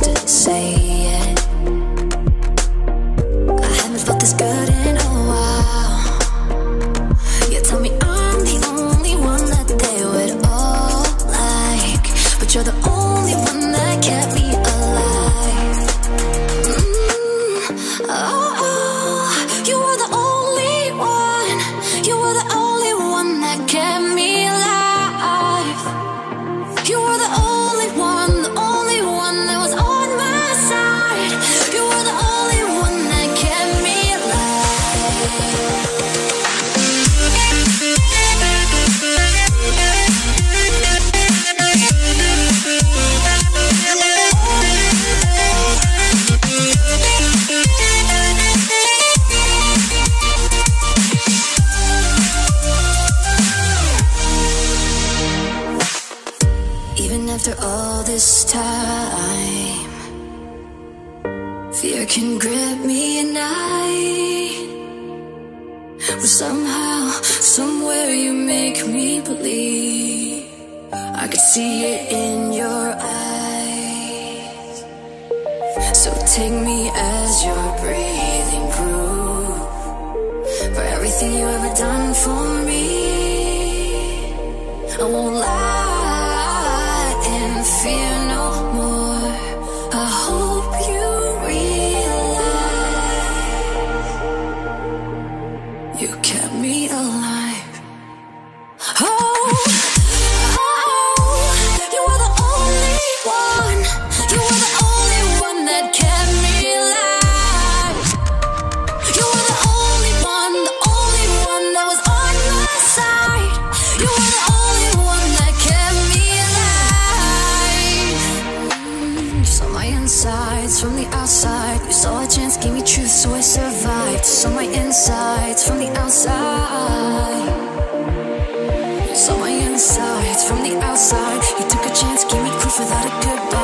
the after all this time, fear can grip me at night. But somehow, somewhere you make me believe. I could see it in your eyes. So take me as your breathing proof for everything you ever done from oh, oh, the outside. You were the only one that can me alive you were the only one the only one that was on my side You were the only one that can me alive You saw my insides from the outside. You saw a chance, gave me truth, so I survived. Saw my insides from the outside. Saw my insides from the outside. You took a chance, gave me proof without a goodbye.